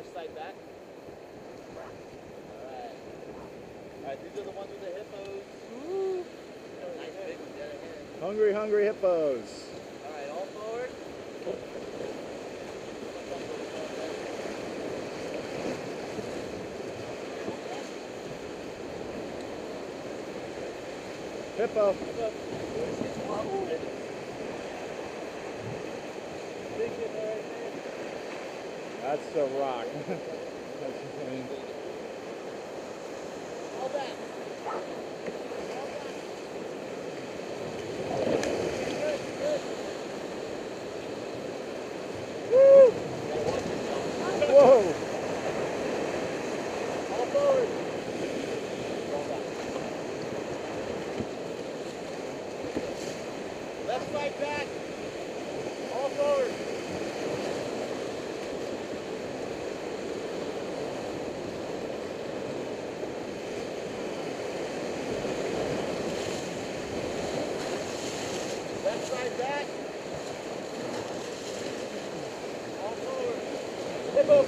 left side back. Alright. Alright, these are the ones with the hippos. Nice big one dead ahead. Hungry, hungry hippos. Alright, all forward. Hippo. That's the rock. That's funny. All back. Whoa! All forward. Left side back. All forward. Side back. All forward. Hip up.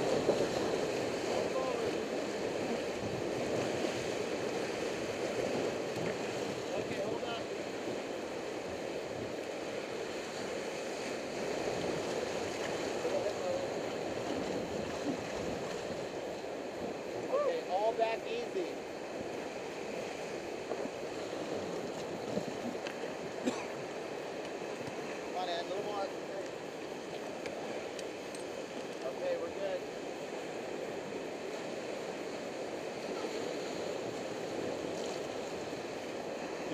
All back easy. Come on, Ed, a little more. Okay, we're good.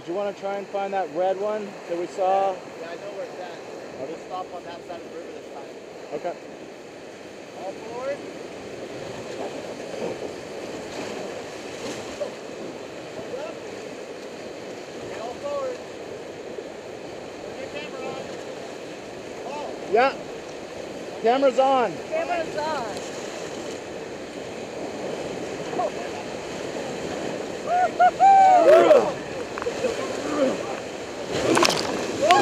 Did you want to try and find that red one that we saw? Yeah, I know where it's at. I'll just stop on that side of the river this time. Okay. All forward. Hold up. Okay, all forward. Your camera on. Oh, Yeah. Camera's on. Camera's on. Oh,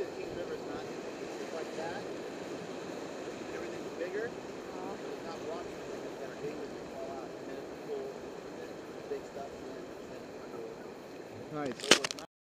Actually, the Kings River is not it's like that. Everything's bigger. There's not rocks that are big that fall out. And then it's cool. And then big stuff. And then, and then it's cool. Nice. So